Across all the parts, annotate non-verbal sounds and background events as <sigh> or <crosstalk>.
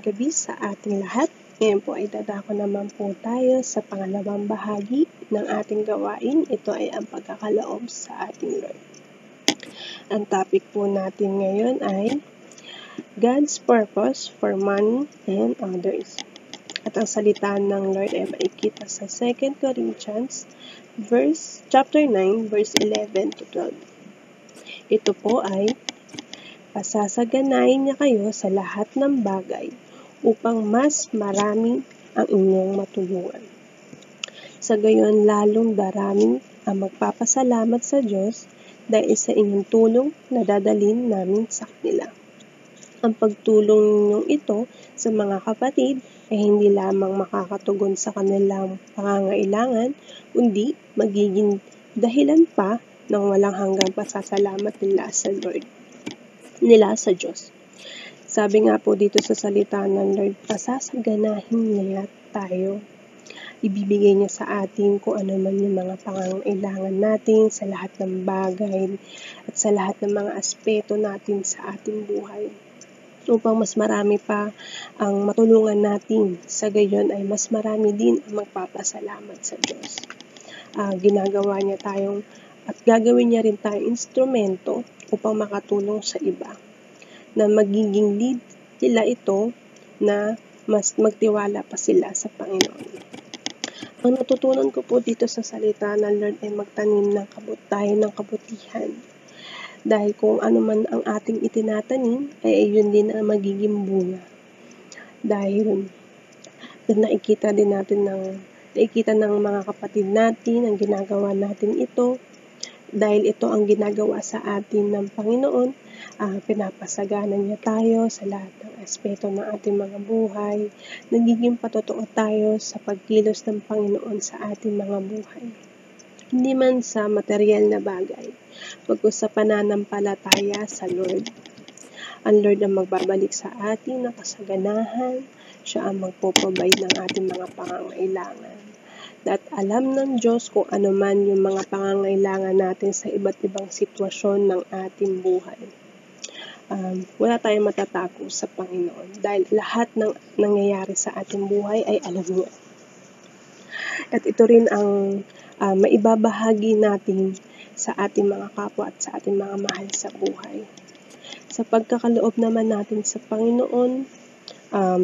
Mapagpalang gabi sa ating lahat. Ngayon po ay dadako naman po tayo sa pangalawang bahagi ng ating gawain. Ito ay ang pagkakaloob sa ating Lord. Ang topic po natin ngayon ay God's purpose for money and others. At ang salita ng Lord ay makikita sa 2 Corinthians verse chapter 9 verse 11 to 12. Ito po ay pasasaganayin niya kayo sa lahat ng bagay upang mas marami ang inyong matulungan. Sa gayon lalong darami ang magpapasalamat sa Diyos dahil sa inyong tulong na dadalhin namin sa kanila. Ang pagtulong ninyong ito sa mga kapatid ay hindi lamang makakatugon sa kanilang pangangailangan, kundi magiging dahilan pa ng walang hanggang pasasalamat nila sa Lord nila sa Diyos. Sabi nga po dito sa salita ng Lord, pasasaganahin niya tayo. Ibibigay niya sa atin kung ano man yung mga pangangailangan natin sa lahat ng bagay at sa lahat ng mga aspeto natin sa ating buhay upang mas marami pa ang matulungan natin. Sa gayon ay mas marami din ang magpapasalamat sa Diyos. Uh, ginagawa niya tayong at gagawin niya rin tayong instrumento upang makatulong sa iba na magiging lead nila ito na mas magtiwala pa sila sa Panginoon. Ang natutunan ko po dito sa salita ng Lord ay magtanim ng kabutahe ng kabutihan. Dahil kung ano man ang ating itinatanim, ay yun din ang magiging bunga. Dahil nakikita din natin ng nakikita ng mga kapatid natin ang ginagawa natin ito dahil ito ang ginagawa sa atin ng Panginoon, uh, pinapasagana niya tayo sa lahat ng aspeto ng ating mga buhay. Nagiging patotoo tayo sa pagkilos ng Panginoon sa ating mga buhay. Hindi man sa material na bagay, pagkus sa pananampalataya sa Lord. Ang Lord ang magbabalik sa atin ng kasaganahan, siya ang magpo-provide ng ating mga pangangailangan at alam ng Diyos kung ano man yung mga pangangailangan natin sa iba't ibang sitwasyon ng ating buhay. Um, wala tayong matatago sa Panginoon dahil lahat ng nangyayari sa ating buhay ay alam niya. At ito rin ang uh, maibabahagi natin sa ating mga kapwa at sa ating mga mahal sa buhay. Sa pagkakaloob naman natin sa Panginoon, um,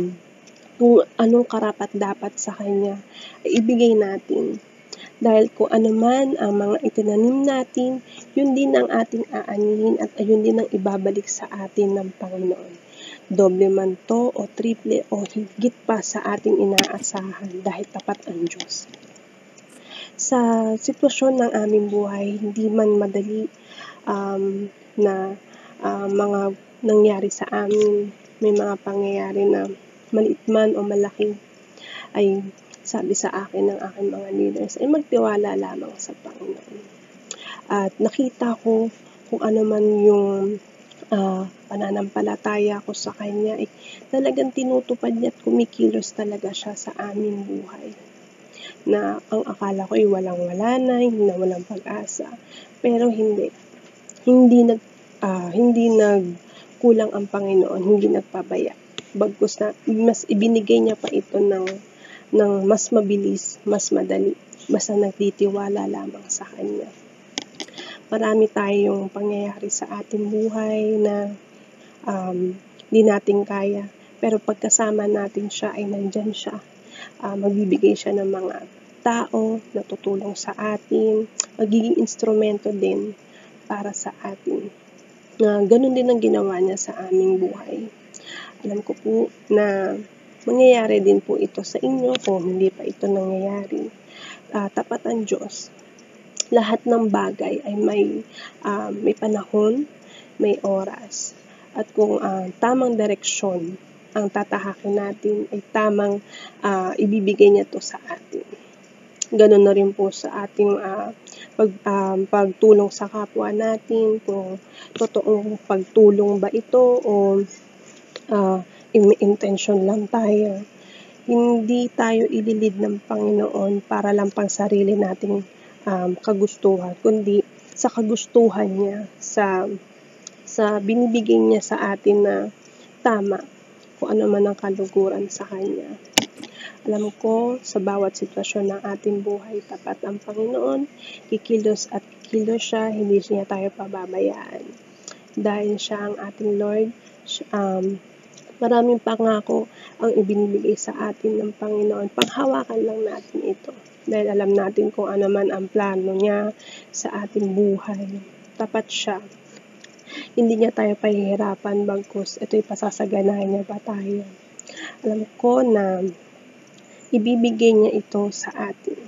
kung anong karapat dapat sa Kanya ay ibigay natin. Dahil kung ano man ang mga itinanim natin, yun din ang ating aanihin at ayun din ang ibabalik sa atin ng Panginoon. Doble man to o triple o higit pa sa ating inaasahan dahil tapat ang Diyos. Sa sitwasyon ng aming buhay, hindi man madali um, na uh, mga nangyari sa amin, may mga pangyayari na maliit man o malaki, ay sabi sa akin ng aking mga leaders, ay magtiwala lamang sa Panginoon. At nakita ko kung ano man yung uh, pananampalataya ko sa Kanya, ay talagang tinutupad niya at kumikilos talaga siya sa aming buhay. Na ang akala ko ay walang-wala na, hindi na walang pag-asa. Pero hindi. Hindi nag uh, hindi nagkulang ang Panginoon, hindi nagpabaya bagkus na mas ibinigay niya pa ito ng, ng mas mabilis, mas madali, basta nagtitiwala lamang sa Kanya. Marami tayong pangyayari sa ating buhay na um, di natin kaya, pero pagkasama natin siya ay nandyan siya. Uh, magbibigay siya ng mga tao na tutulong sa atin, magiging instrumento din para sa atin. Uh, ganun din ang ginawa niya sa aming buhay. Alam ko po na mangyayari din po ito sa inyo kung hindi pa ito nangyayari. Uh, tapat ang Diyos. Lahat ng bagay ay may, uh, may panahon, may oras. At kung uh, tamang direksyon ang tatahakin natin ay tamang uh, ibibigay niya to sa atin. Ganon na rin po sa ating uh, pag, um, pagtulong sa kapwa natin, kung totoong pagtulong ba ito o uh, intention lang tayo. Hindi tayo ililid ng Panginoon para lang pang sarili nating um, kagustuhan, kundi sa kagustuhan niya, sa sa binibigay niya sa atin na tama kung ano man ang kaluguran sa Kanya. Alam ko, sa bawat sitwasyon ng ating buhay, tapat ang Panginoon, kikilos at kikilos siya, hindi niya tayo pababayaan. Dahil siya ang ating Lord, um, maraming pangako ang ibinibigay sa atin ng Panginoon. Panghawakan lang natin ito. Dahil alam natin kung ano man ang plano niya sa ating buhay. Tapat siya. Hindi niya tayo pahihirapan bagkus ito'y pasasaganahan niya ba tayo. Alam ko na ibibigay niya ito sa atin.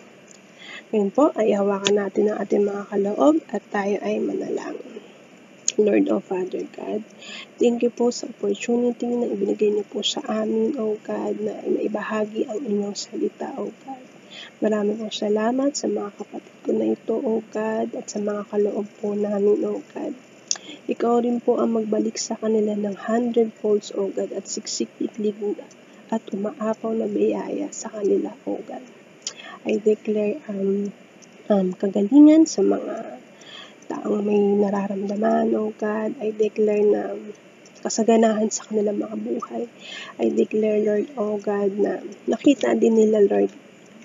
Ngayon po ay hawakan natin ang ating mga kaloob at tayo ay manalangin. Lord of Father God, thank you po sa opportunity na ibinigay niyo po sa amin, O God, na maibahagi ang inyong salita, O God. Maraming pong salamat sa mga kapatid ko na ito, O God, at sa mga kaloob po namin, O God. Ikaw rin po ang magbalik sa kanila ng hundredfolds, O God, at siksik-iklig at umaapaw na biyaya sa kanila, O God. I declare um, um, kagalingan sa mga taong may nararamdaman, O God. I declare na kasaganahan sa kanilang mga buhay. I declare, Lord, O God, na nakita din nila, Lord,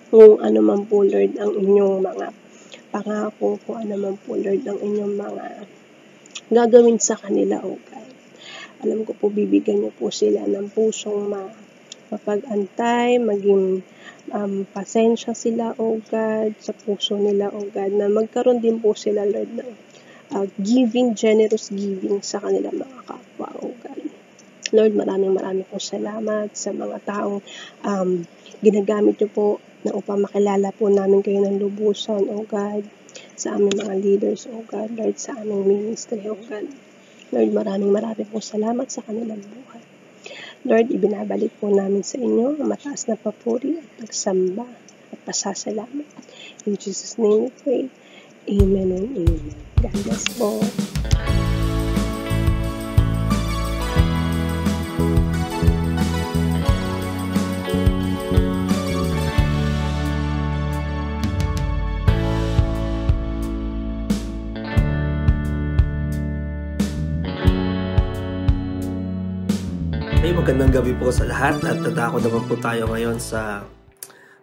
kung ano man po, Lord, ang inyong mga pangako, kung ano man po, Lord, ang inyong mga gagawin sa kanila, O God. Alam ko po, bibigyan niyo po sila ng pusong ma mapag-antay, maging um, pasensya sila, O God, sa puso nila, O God, na magkaroon din po sila, Lord, ng uh, giving, generous giving sa kanila mga kapwa, O God. Lord, maraming maraming po salamat sa mga taong um, ginagamit niyo po na upang makilala po namin kayo ng lubusan, O God, sa aming mga leaders, O God, Lord, sa aming ministry, O God. Lord, maraming maraming po salamat sa kanilang buhay. Lord, ibinabalik po namin sa inyo ang mataas na papuri at pagsamba at pasasalamat. In Jesus' name we pray. Amen and amen. God bless po. Magandang gabi po sa lahat at tatako naman po tayo ngayon sa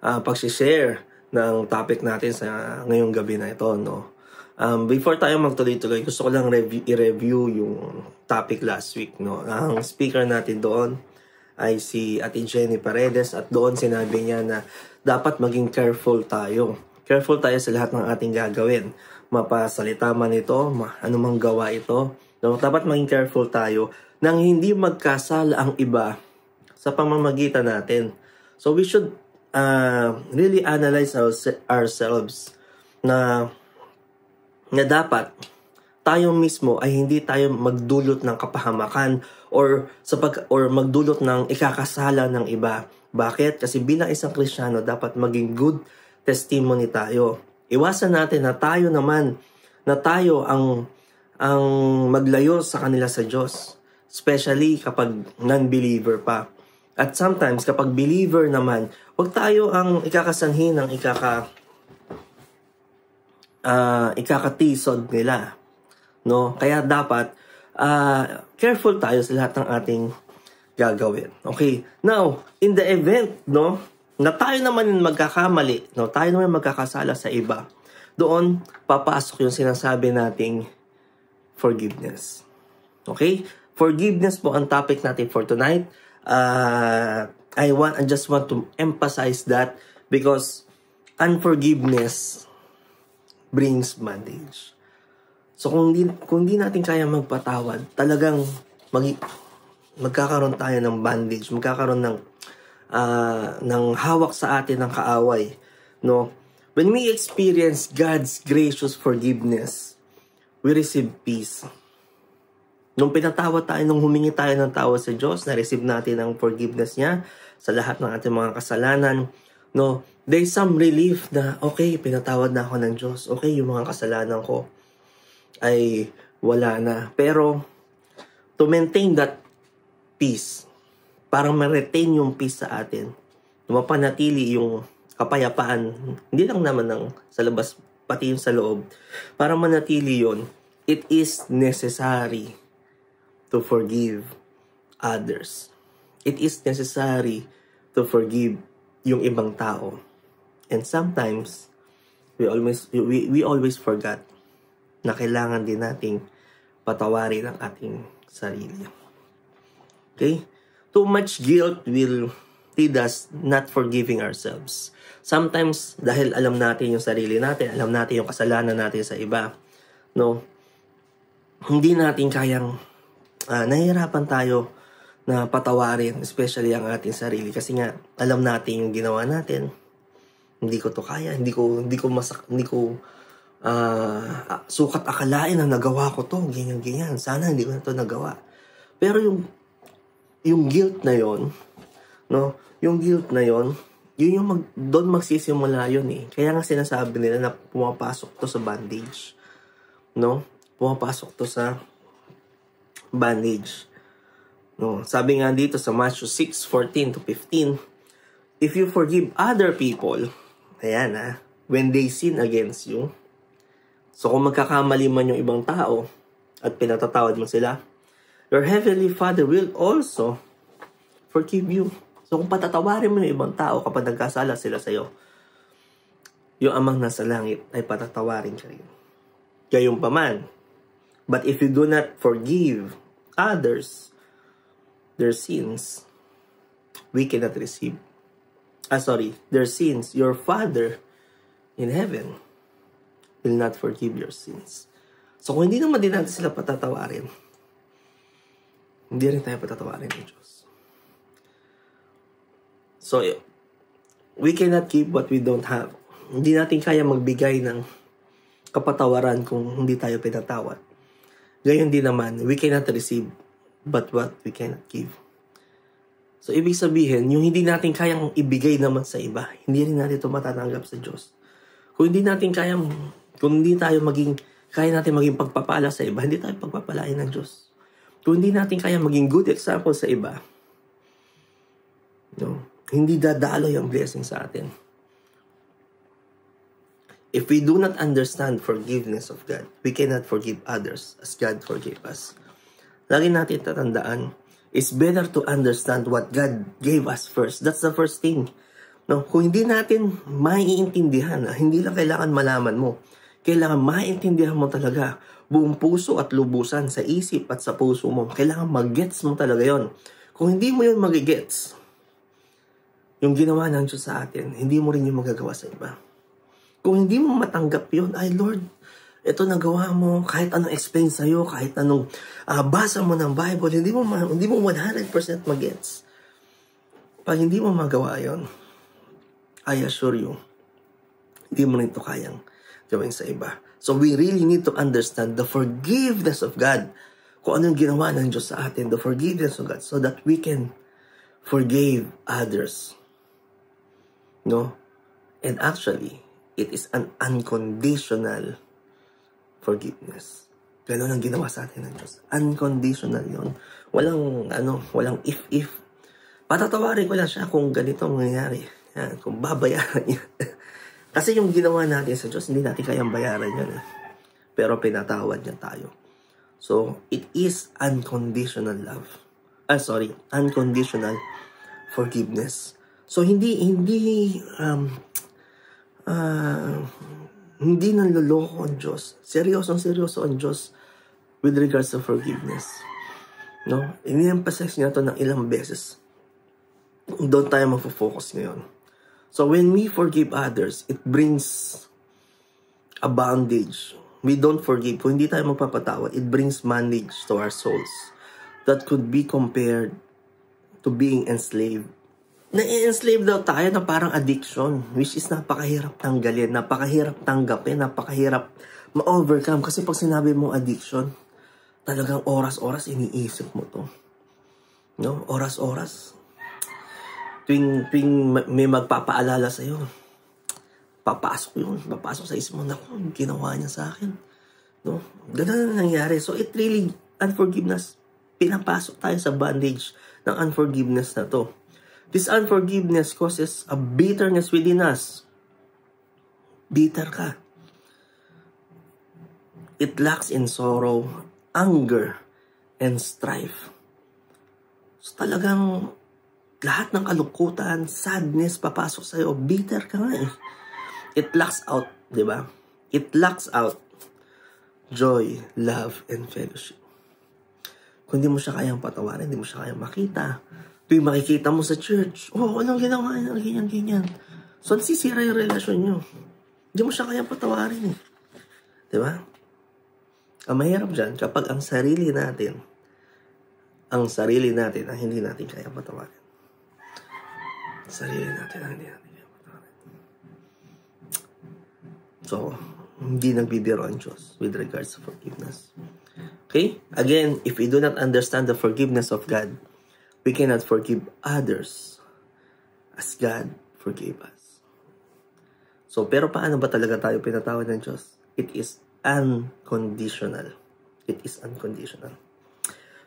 uh, pag-share ng topic natin sa ngayong gabi na ito. No? Um, before tayo magtuloy-tuloy, gusto ko lang review, i-review yung topic last week. No? Ang speaker natin doon ay si Ate Jenny Paredes at doon sinabi niya na dapat maging careful tayo. Careful tayo sa lahat ng ating gagawin. Mapasalita man ito, ma- anumang gawa ito. No? Dapat maging careful tayo nang hindi magkasala ang iba sa pamamagitan natin. So we should uh, really analyze our, ourselves na na dapat tayo mismo ay hindi tayo magdulot ng kapahamakan or sa pag or magdulot ng ikakasala ng iba. Bakit? Kasi bilang isang Kristiyano dapat maging good testimony tayo. Iwasan natin na tayo naman na tayo ang ang maglayo sa kanila sa Diyos. Especially kapag non-believer pa. At sometimes, kapag believer naman, wag tayo ang ikakasanhin ng ikaka uh, ikakatisod nila. No? Kaya dapat uh, careful tayo sa lahat ng ating gagawin. Okay? Now, in the event, no, na tayo naman magkakamali, no, tayo naman magkakasala sa iba, doon papasok yung sinasabi nating forgiveness. Okay? Forgiveness po ang topic natin for tonight. Uh, I want I just want to emphasize that because unforgiveness brings bondage. So kung di, kung di natin kaya magpatawad, talagang mag, magkakaroon tayo ng bondage, magkakaroon ng uh, ng hawak sa atin ng kaaway, no? When we experience God's gracious forgiveness, we receive peace. Nung pinatawad tayo, nung humingi tayo ng tawad sa Diyos, na-receive natin ang forgiveness niya sa lahat ng ating mga kasalanan, no, there's some relief na, okay, pinatawad na ako ng Diyos. Okay, yung mga kasalanan ko ay wala na. Pero, to maintain that peace, parang ma-retain yung peace sa atin, mapanatili yung kapayapaan, hindi lang naman ng sa labas, pati yung sa loob, para manatili yon it is necessary to forgive others. it is necessary to forgive yung ibang tao. And sometimes, we always we, we always forgot na kailangan din nating patawarin ang ating sarili. Okay? Too much guilt will lead us not forgiving ourselves. Sometimes, dahil alam natin yung sarili natin, alam natin yung kasalanan natin sa iba, no? Hindi natin kayang, uh, nahihirapan tayo na patawarin, especially ang ating sarili. Kasi nga, alam natin yung ginawa natin. Hindi ko to kaya, hindi ko, hindi ko masak, hindi ko, uh, sukat akalain na nagawa ko to, ganyan, ganyan. Sana hindi ko na to nagawa. Pero yung, yung guilt na yon no, yung guilt na yon yun yung mag, doon magsisimula yun eh. Kaya nga sinasabi nila na pumapasok to sa bandage. No? Pumapasok to sa bandage. No, sabi nga dito sa Matthew 6:14 to 15, if you forgive other people, ayan ah, when they sin against you, so kung magkakamali man yung ibang tao at pinatatawad mo sila, your heavenly Father will also forgive you. So kung patatawarin mo yung ibang tao kapag nagkasala sila sa iyo, yung amang nasa langit ay patatawarin ka rin. Gayong paman. But if you do not forgive others, their sins, we cannot receive. Ah, sorry, their sins, your Father in heaven will not forgive your sins. So kung hindi naman din natin sila patatawarin, hindi rin tayo patatawarin ng Diyos. So, we cannot keep what we don't have. Hindi natin kaya magbigay ng kapatawaran kung hindi tayo pinatawad. Gayon din naman, we cannot receive but what we cannot give. So, ibig sabihin, yung hindi natin kayang ibigay naman sa iba, hindi rin natin ito matatanggap sa Diyos. Kung hindi natin kayang, kung hindi tayo maging, kaya natin maging pagpapala sa iba, hindi tayo pagpapalain ng Diyos. Kung hindi natin kaya maging good example sa iba, no, hindi dadaloy ang blessing sa atin. If we do not understand forgiveness of God, we cannot forgive others as God forgave us lagi natin tatandaan, it's better to understand what God gave us first. That's the first thing. No, kung hindi natin maiintindihan, hindi lang kailangan malaman mo. Kailangan maiintindihan mo talaga buong puso at lubusan sa isip at sa puso mo. Kailangan mag-gets mo talaga yon. Kung hindi mo yun mag-gets, yung ginawa ng Diyos sa atin, hindi mo rin yung magagawa sa iba. Kung hindi mo matanggap yun, ay Lord, ito nagawa mo, kahit anong explain sa'yo, kahit anong uh, basa mo ng Bible, hindi mo, ma- hindi mo 100% magets. Pag hindi mo magawa yon I assure you, hindi mo rin kayang gawin sa iba. So we really need to understand the forgiveness of God. Kung anong ginawa ng Diyos sa atin, the forgiveness of God, so that we can forgive others. No? And actually, it is an unconditional forgiveness. Ganun ang ginawa sa atin ng Diyos. Unconditional yon. Walang, ano, walang if-if. Patatawarin ko lang siya kung ganito ang mangyayari. Yan, kung babayaran niya. <laughs> Kasi yung ginawa natin sa Diyos, hindi natin kayang bayaran yan. Eh. Pero pinatawad niya tayo. So, it is unconditional love. Ah, sorry, unconditional forgiveness. So, hindi, hindi, um, uh, hindi nanloloko ang Diyos. Seryosong seryoso ang Diyos with regards to forgiveness. No? Ini-emphasize niya to ng ilang beses. Doon tayo mag-focus ngayon. So when we forgive others, it brings a bondage. We don't forgive. Kung hindi tayo magpapatawad, it brings bondage to our souls that could be compared to being enslaved na-enslave daw tayo na parang addiction, which is napakahirap tanggalin, napakahirap tanggapin, napakahirap ma-overcome. Kasi pag sinabi mo addiction, talagang oras-oras iniisip mo to. No? Oras-oras. Tuwing, tuwing may magpapaalala sa'yo, papasok yun, papasok sa isip mo, naku, ginawa niya sa akin. No? Ganun na nangyari. So it really, unforgiveness, pinapasok tayo sa bandage ng unforgiveness na to. This unforgiveness causes a bitterness within us. Bitter ka. It lacks in sorrow, anger, and strife. So talagang lahat ng kalungkutan, sadness, papasok sa'yo, bitter ka nga eh. It locks out, di ba? It locks out joy, love, and fellowship. Kung hindi mo siya kayang patawarin, hindi mo siya kayang makita. Tuwing makikita mo sa church, oh, anong ginawa niya, ganyan, ganyan. So, nasisira yung relasyon nyo. Hindi mo siya kayang patawarin eh. Di ba? Ang mahirap dyan, kapag ang sarili natin, ang sarili natin ang hindi natin kaya patawarin. Sarili natin ang hindi natin kaya patawarin. So, hindi nagbibiro ang Diyos with regards to forgiveness. Okay? Again, if we do not understand the forgiveness of God, we cannot forgive others as God forgave us. So, pero paano ba talaga tayo pinatawad ng Diyos? It is unconditional. It is unconditional.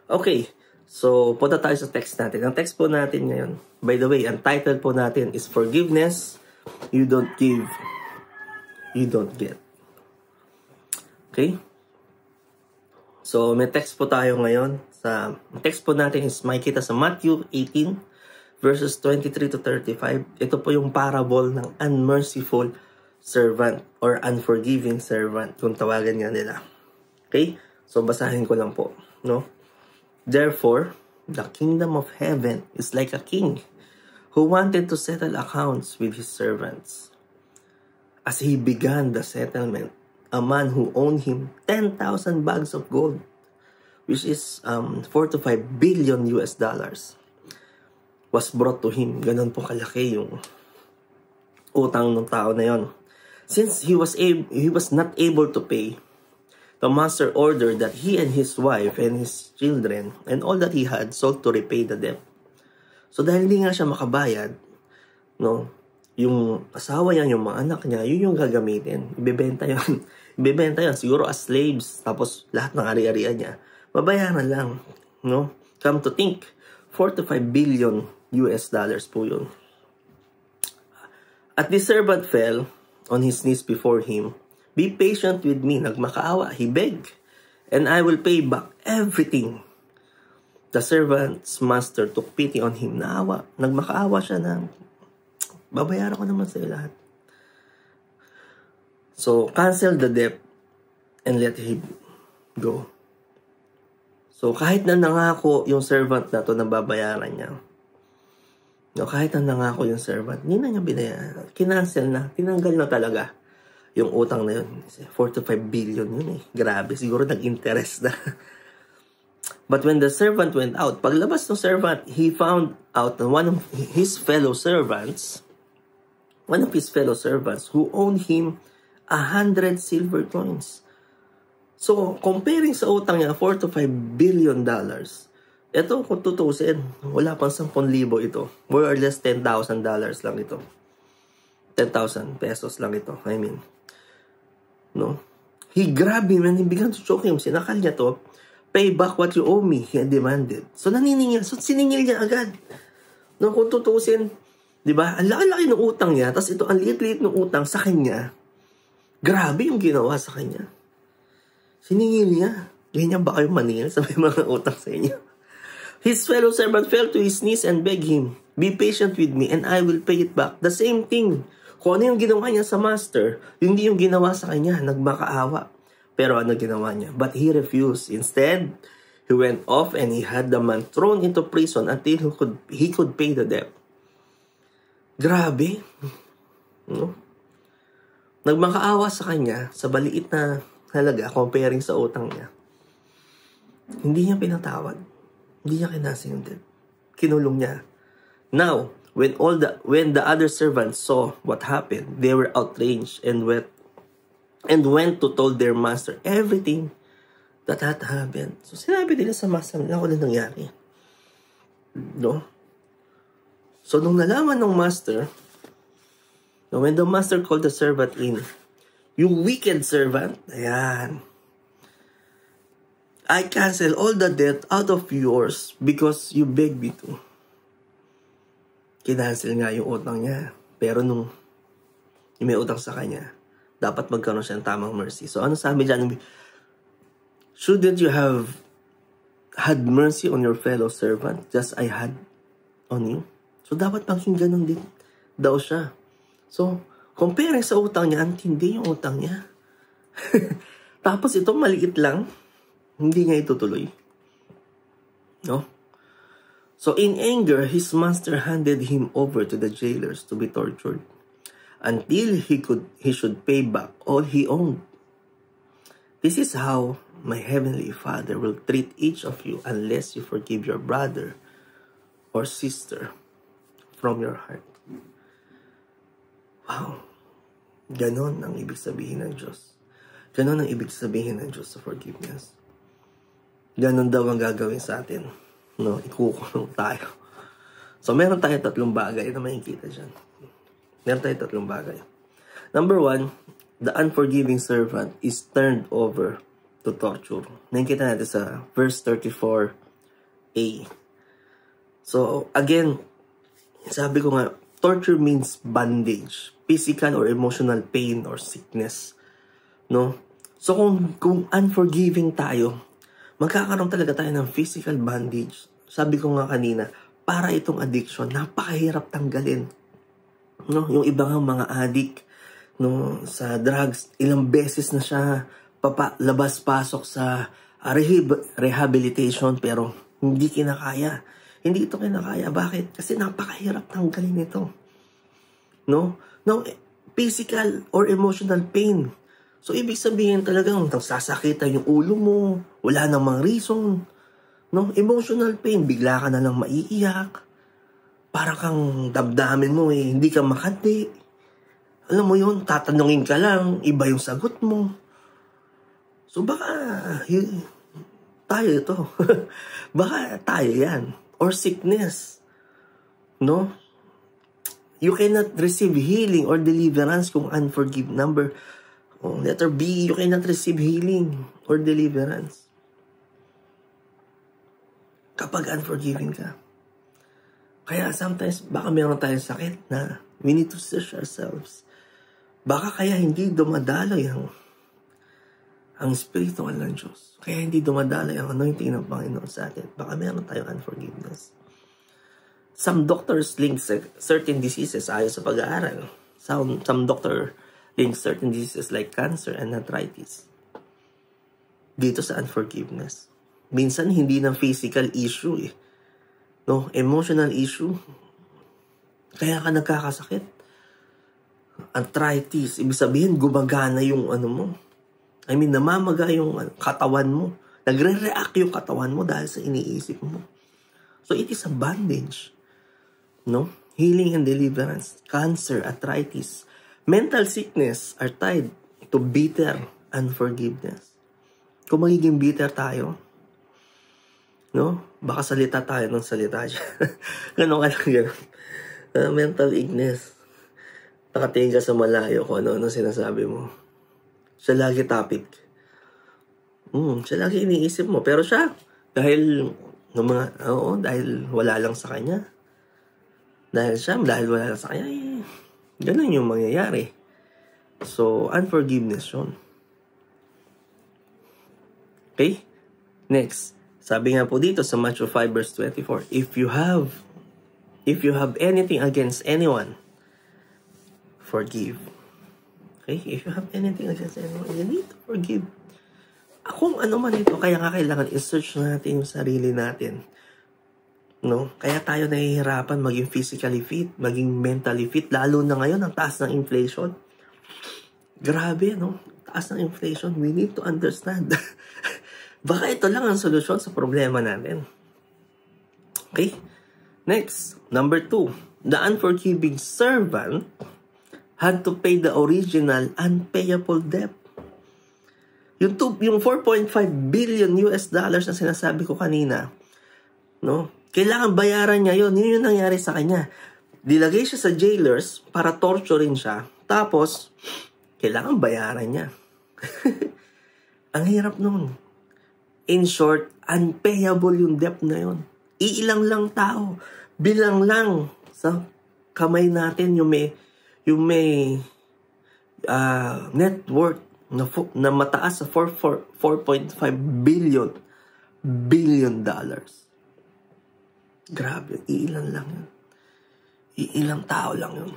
Okay, so punta tayo sa text natin. Ang text po natin ngayon, by the way, ang title po natin is Forgiveness You Don't Give, You Don't Get. Okay? So, may text po tayo ngayon. Sa, text po natin is makikita sa Matthew 18, verses 23 to 35. Ito po yung parable ng unmerciful servant or unforgiving servant, kung tawagan nga nila. Okay? So, basahin ko lang po. No? Therefore, the kingdom of heaven is like a king who wanted to settle accounts with his servants. As he began the settlement, a man who owned him 10,000 bags of gold, which is um, 4 to 5 billion US dollars, was brought to him. Ganon po kalaki yung utang ng tao na yon. Since he was he was not able to pay, the master ordered that he and his wife and his children and all that he had sold to repay the debt. So dahil hindi nga siya makabayad, no, yung asawa niya, yung mga anak niya, yun yung gagamitin. Ibebenta yun. <laughs> Ibebenta yun. Siguro as slaves. Tapos lahat ng ari-arian niya. Mabayaran lang. No? Come to think, 4 to 5 billion US dollars po yun. At the servant fell on his knees before him. Be patient with me. Nagmakaawa. He begged. And I will pay back everything. The servant's master took pity on him. Naawa. Nagmakaawa siya na babayaran ko naman sa'yo lahat. So, cancel the debt and let him go. So, kahit na nangako yung servant na to na babayaran niya, no, kahit na nangako yung servant, hindi na niya binayaran. Kinancel na, tinanggal na talaga yung utang na yun. 4 to 5 billion yun eh. Grabe, siguro nag-interest na. <laughs> But when the servant went out, paglabas ng servant, he found out that one of his fellow servants, one of his fellow servants who owned him a hundred silver coins. So, comparing sa utang niya, 4 to 5 billion dollars, ito kung tutusin, wala pang 10,000 ito. More or less $10,000 dollars lang ito. 10,000 pesos lang ito, I mean. No? He grabbed him and he began to choke him. Sinakal niya to, pay back what you owe me, he demanded. So, naniningil. So, siningil niya agad. No, kung tutusin, di ba? Ang laki-laki ng utang niya, tapos ito, ang liit-liit ng utang sa kanya. Grabe yung ginawa sa kanya. Siningil niya. Ganyan ba kayo maningil sa may mga utang sa inyo? His fellow servant fell to his knees and begged him, Be patient with me and I will pay it back. The same thing. Kung ano yung ginawa niya sa master, hindi yung ginawa sa kanya, nagmakaawa. Pero ano ginawa niya? But he refused. Instead, he went off and he had the man thrown into prison until he could, he could pay the debt. Grabe. No? Nagmakaawa sa kanya sa baliit na halaga comparing sa utang niya. Hindi niya pinatawad. Hindi niya kinasa yung. Kinulong niya. Now, when all the when the other servants saw what happened, they were outraged and went and went to told their master everything that had happened. So sinabi nila sa master nila kung ano nangyari. No? So nung nalaman ng master, no, when the master called the servant in, you wicked servant, ayan, I cancel all the debt out of yours because you begged me to. Kinancel nga yung utang niya. Pero nung yung may utang sa kanya, dapat magkaroon siya ng tamang mercy. So ano sabi dyan? Shouldn't you have had mercy on your fellow servant just I had on you? So, dapat maging ganun din daw siya. So, compare sa utang niya, ang tindi yung utang niya. <laughs> Tapos ito, maliit lang. Hindi niya itutuloy. No? So in anger, his master handed him over to the jailers to be tortured until he could he should pay back all he owned. This is how my heavenly Father will treat each of you unless you forgive your brother or sister from your heart. Wow. Ganon ang ibig sabihin ng Diyos. Ganon ang ibig sabihin ng Diyos sa forgiveness. Ganon daw ang gagawin sa atin. No, ikukulong tayo. So, meron tayo tatlong bagay na makikita dyan. Meron tayo tatlong bagay. Number one, the unforgiving servant is turned over to torture. Nakikita natin sa verse 34a. So, again, sabi ko nga, torture means bondage, physical or emotional pain or sickness. No? So, kung, kung unforgiving tayo, magkakaroon talaga tayo ng physical bondage. Sabi ko nga kanina, para itong addiction, napakahirap tanggalin. No? Yung ibang mga addict, no, sa drugs, ilang beses na siya papa, labas-pasok sa rehab, rehabilitation pero hindi kinakaya. Hindi ito kinakaya. Bakit? Kasi napakahirap tanggalin ito. No? No, physical or emotional pain. So, ibig sabihin talagang sasakita yung ulo mo, wala namang reason. No? Emotional pain, bigla ka na lang maiiyak. Para kang damdamin mo eh, hindi ka makati. Alam mo yun, tatanungin ka lang, iba yung sagot mo. So baka, tayo ito. <laughs> baka tayo yan or sickness. No? You cannot receive healing or deliverance kung unforgive. Number, oh, letter B, you cannot receive healing or deliverance. Kapag unforgiving ka. Kaya sometimes, baka meron tayong sakit na we need to search ourselves. Baka kaya hindi dumadaloy ang ang spiritual ng Diyos. Kaya hindi dumadaloy ang anointing ng Panginoon sa atin. Baka meron tayong unforgiveness. Some doctors link certain diseases ayon sa pag-aaral. Some, some doctor link certain diseases like cancer and arthritis. Dito sa unforgiveness. Minsan hindi na physical issue eh. No, emotional issue. Kaya ka nagkakasakit. Arthritis, ibig sabihin gumagana yung ano mo, I mean, namamaga yung katawan mo. Nagre-react yung katawan mo dahil sa iniisip mo. So, it is a bondage. No? Healing and deliverance, cancer, arthritis, mental sickness are tied to bitter unforgiveness. Kung magiging bitter tayo, no? Baka salita tayo ng salita <laughs> siya. Ganon ka lang yun. Uh, mental illness. Nakatingin ka sa malayo kung ano-ano sinasabi mo siya lagi topic. Hmm, siya lagi iniisip mo. Pero siya, dahil ng mga, oo, dahil wala lang sa kanya. Dahil siya, dahil wala lang sa kanya, eh, ganun yung mangyayari. So, unforgiveness yun. Okay? Next. Sabi nga po dito sa Matthew 5 verse 24, If you have, if you have anything against anyone, forgive Okay? If you have anything against anyone, you need to forgive. Kung ano man ito, kaya nga kailangan i-search natin yung sarili natin. No? Kaya tayo nahihirapan maging physically fit, maging mentally fit, lalo na ngayon ang taas ng inflation. Grabe, no? Taas ng inflation. We need to understand. <laughs> Baka ito lang ang solusyon sa problema natin. Okay? Next, number two. The unforgiving servant had to pay the original unpayable debt. Yung, two, yung 4.5 billion US dollars na sinasabi ko kanina, no? Kailangan bayaran niya yon. Yun yung nangyari sa kanya. Dilagay siya sa jailers para torturein siya. Tapos, kailangan bayaran niya. <laughs> Ang hirap nun. In short, unpayable yung debt na yon. Iilang lang tao. Bilang lang sa kamay natin yung may yung may uh, net worth na, na mataas sa 4.5 billion billion dollars. Grabe, ilan lang yun. I- ilang tao lang yun.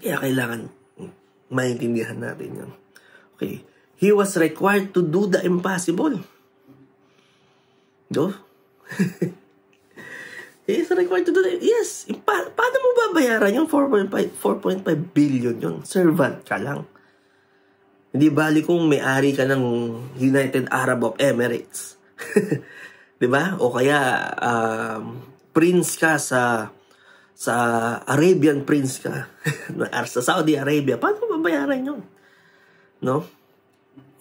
Kaya kailangan maintindihan natin yun. Okay. He was required to do the impossible. Do? <laughs> Is required to do that. Yes. Pa- paano mo babayaran yung 4.5 4.5 billion yun? Servant ka lang. Hindi bali kung may-ari ka ng United Arab of Emirates. <laughs> 'Di ba? O kaya um, prince ka sa sa Arabian prince ka. <laughs> sa Saudi Arabia. Paano mo babayaran yun? No?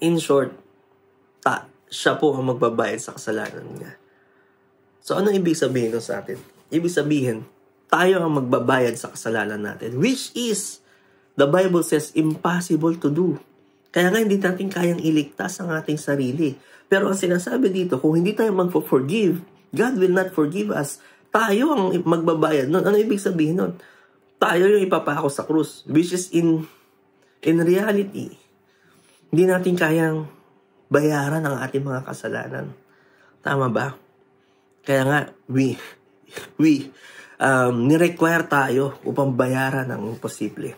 In short, ta, siya po ang magbabayad sa kasalanan niya. So, ano ibig sabihin nun sa atin? Ibig sabihin, tayo ang magbabayad sa kasalanan natin. Which is, the Bible says, impossible to do. Kaya nga hindi natin kayang iligtas ang ating sarili. Pero ang sinasabi dito, kung hindi tayo mag-forgive, God will not forgive us. Tayo ang magbabayad nun. Ano ibig sabihin nun? Tayo yung ipapako sa krus. Which is in, in reality, hindi natin kayang bayaran ang ating mga kasalanan. Tama ba? Kaya nga, we, we, um, ni-require tayo upang bayaran ang imposible.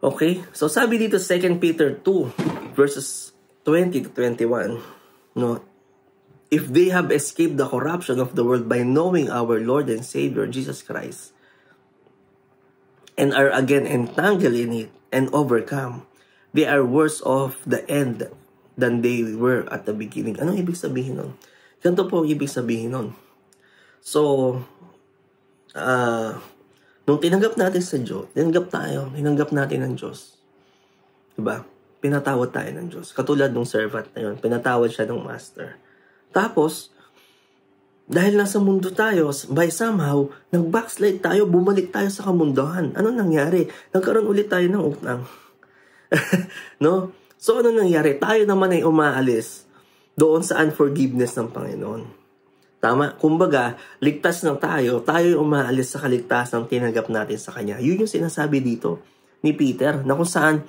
Okay? So, sabi dito 2 Peter 2, verses 20 to 21, no? If they have escaped the corruption of the world by knowing our Lord and Savior, Jesus Christ, and are again entangled in it and overcome, they are worse off the end than they were at the beginning. Anong ibig sabihin nun? Ganito po ibig sabihin nun. So, uh, nung tinanggap natin sa Diyos, tinanggap tayo, tinanggap natin ng Diyos. Diba? Pinatawad tayo ng Diyos. Katulad ng servant na yun, pinatawad siya ng master. Tapos, dahil nasa mundo tayo, by somehow, nag-backslide tayo, bumalik tayo sa kamundohan. Ano nangyari? Nagkaroon ulit tayo ng utang. <laughs> no? So, ano nangyari? Tayo naman ay umaalis doon sa unforgiveness ng Panginoon. Tama? Kumbaga, ligtas na tayo, tayo umaalis sa kaligtasan tinanggap natin sa Kanya. Yun yung sinasabi dito ni Peter, na kung saan,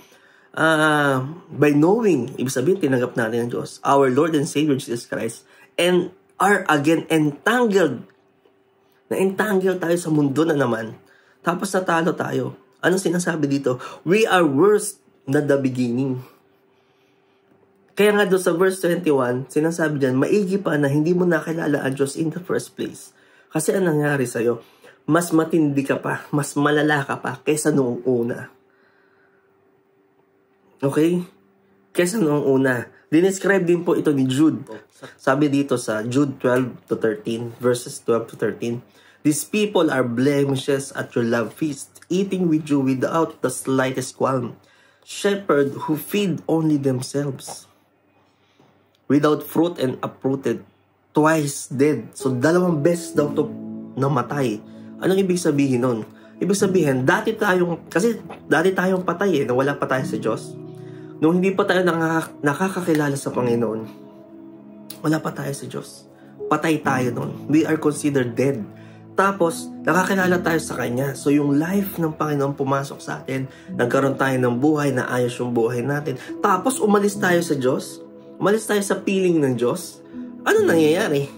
uh, by knowing, ibig sabihin, tinanggap natin ang Diyos, our Lord and Savior Jesus Christ, and are again entangled. Na-entangle tayo sa mundo na naman. Tapos natalo tayo. Anong sinasabi dito? We are worse than the beginning. Kaya nga doon sa verse 21, sinasabi diyan, maigi pa na hindi mo nakilala ang Diyos in the first place. Kasi ang nangyari sa'yo, mas matindi ka pa, mas malala ka pa kaysa noong una. Okay? Kaysa noong una. Dinescribe din po ito ni Jude. Sabi dito sa Jude 12 to 13, verses 12 to 13, These people are blemishes at your love feast, eating with you without the slightest qualm. Shepherd who feed only themselves without fruit and uprooted, twice dead. So, dalawang beses daw to namatay. Anong ibig sabihin nun? Ibig sabihin, dati tayong, kasi dati tayong patay eh, na wala pa tayo sa Diyos. Nung hindi pa tayo nakaka, nakakakilala sa Panginoon, wala pa tayo sa Diyos. Patay tayo nun. We are considered dead. Tapos, nakakilala tayo sa Kanya. So, yung life ng Panginoon pumasok sa atin, nagkaroon tayo ng buhay na ayos yung buhay natin. Tapos, umalis tayo sa Diyos umalis tayo sa piling ng Diyos, ano nangyayari?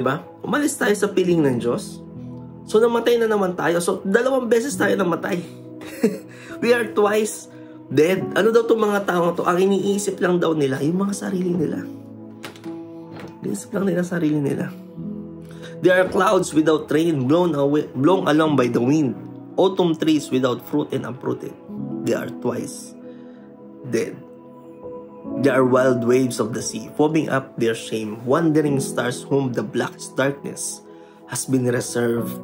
ba? Umalis tayo sa piling ng Diyos. So namatay na naman tayo. So dalawang beses tayo namatay. <laughs> We are twice dead. Ano daw 'tong mga tao to? Ang iniisip lang daw nila yung mga sarili nila. Iniisip lang nila sarili nila. There are clouds without rain, blown away, blown along by the wind. Autumn trees without fruit and uprooted. They are twice dead. There are wild waves of the sea, foaming up their shame, wandering stars whom the blackest darkness has been reserved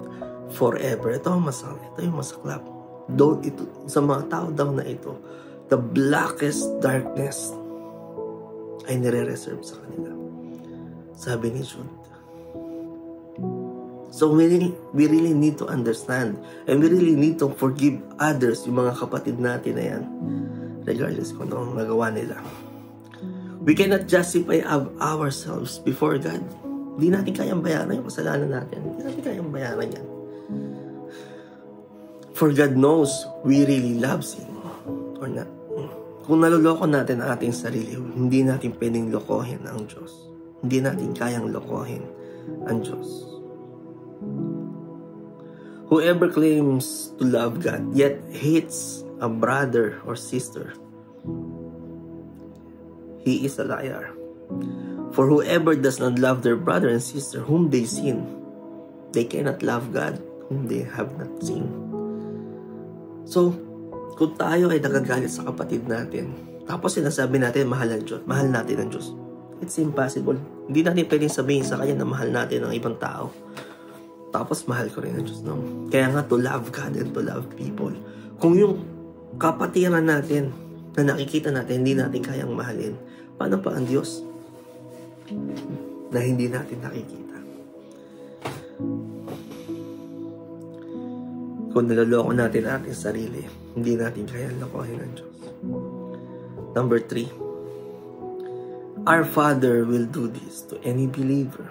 forever. Ito ang masakit. Ito yung masaklap. Though ito, sa mga tao daw na ito, the blackest darkness ay nire-reserve sa kanila. Sabi ni Jude. So we really, we really need to understand and we really need to forgive others, yung mga kapatid natin na yan, regardless kung anong nagawa nila. We cannot justify ourselves before God. Hindi natin kayang bayaran yung kasalanan natin. Hindi natin kayang bayaran yan. For God knows we really love Him or not. Kung naloloko natin ang ating sarili, hindi natin pwedeng lokohin ang Diyos. Hindi natin kayang lokohin ang Diyos. Whoever claims to love God yet hates a brother or sister, he is a liar. For whoever does not love their brother and sister whom they seen, they cannot love God whom they have not seen. So, kung tayo ay nagagalit sa kapatid natin, tapos sinasabi natin mahal ang Diyos, mahal natin ang Diyos, it's impossible. Hindi natin pwedeng sabihin sa kanya na mahal natin ang ibang tao. Tapos mahal ko rin ang Diyos. No? Kaya nga to love God and to love people. Kung yung kapatiran natin na nakikita natin, hindi natin kayang mahalin, paano pa ang Diyos na hindi natin nakikita? Kung naloloko natin ating sarili, hindi natin kayang lokohin ang Diyos. Number three, our Father will do this to any believer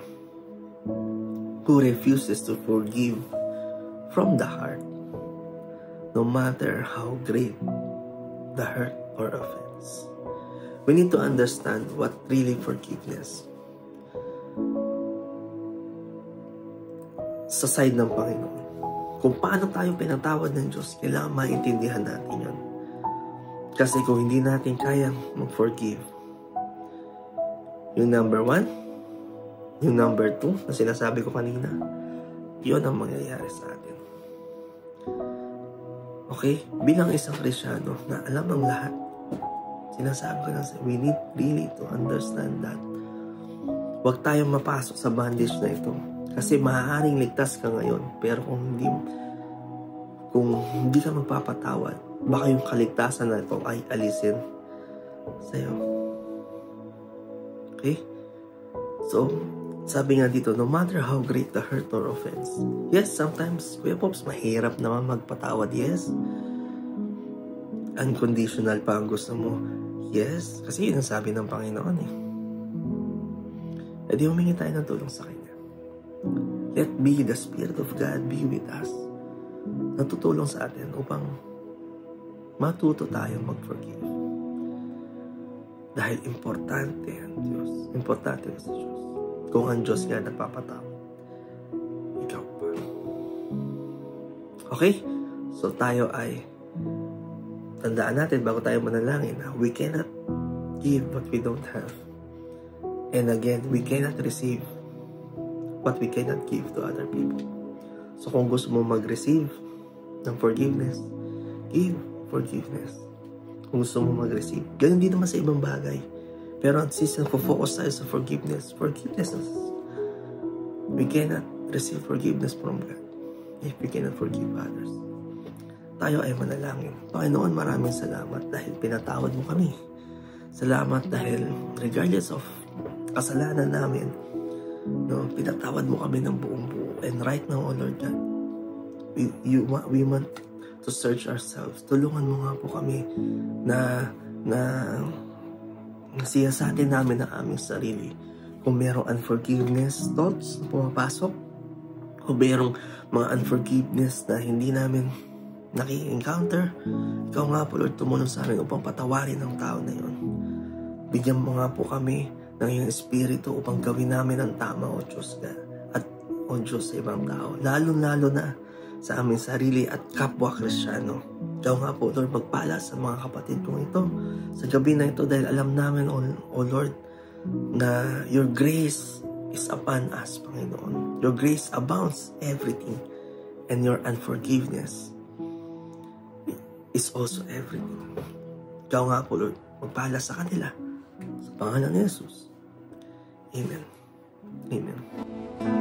who refuses to forgive from the heart, no matter how great the hurt or offense. We need to understand what really forgiveness sa side ng Panginoon. Kung paano tayo pinatawad ng Diyos, kailangan maintindihan natin yan. Kasi kung hindi natin kayang mag-forgive, yung number one, yung number two, na sinasabi ko kanina, yun ang mangyayari sa atin. Okay? Bilang isang Krisyano na alam ang lahat, sinasabi ko na we need really to understand that huwag tayong mapasok sa bondage na ito. Kasi maaaring ligtas ka ngayon, pero kung hindi kung hindi ka magpapatawad, baka yung kaligtasan na ito ay alisin sa'yo. Okay? So, sabi nga dito, no matter how great the hurt or offense. Yes, sometimes, Kuya Pops, mahirap naman magpatawad. Yes. Unconditional pa ang gusto mo. Yes. Kasi yun ang sabi ng Panginoon eh. E di humingi tayo ng tulong sa Kanya. Let be the Spirit of God be with us. Natutulong sa atin upang matuto tayong mag-forgive. Dahil importante ang Diyos. Importante sa Diyos. Kung ang Diyos nga nagpapatawad, ikaw pa. Okay? So tayo ay tandaan natin bago tayo manalangin na we cannot give what we don't have. And again, we cannot receive what we cannot give to other people. So kung gusto mo mag-receive ng forgiveness, give forgiveness. Kung gusto mo mag-receive. Ganun din naman sa ibang bagay pero season po focus tayo sa forgiveness. Forgiveness we cannot receive forgiveness from God if we cannot forgive others. Tayo ay manalangin. Panginoon, maraming salamat dahil pinatawad mo kami. Salamat dahil regardless of kasalanan namin, no, pinatawad mo kami ng buong buo. And right now, oh Lord God, we, you, we want to search ourselves. Tulungan mo nga po kami na na siyasatin namin ang aming sarili. Kung merong unforgiveness thoughts na pumapasok, o merong mga unforgiveness na hindi namin naki-encounter, ikaw nga po Lord tumulong sa amin upang patawarin ang tao na yon. Bigyan mo nga po kami ng iyong espiritu upang gawin namin ang tama o Diyos na at o Diyos sa ibang tao. Lalo-lalo na sa aming sarili at kapwa kristyano. Ikaw nga po, Lord, magpala sa mga kapatid kong ito sa gabi na ito dahil alam namin, O, o Lord, na Your grace is upon us, Panginoon. Your grace abounds everything and Your unforgiveness is also everything. Ikaw nga po, Lord, magpala sa kanila sa pangalan ni Jesus. Amen. Amen.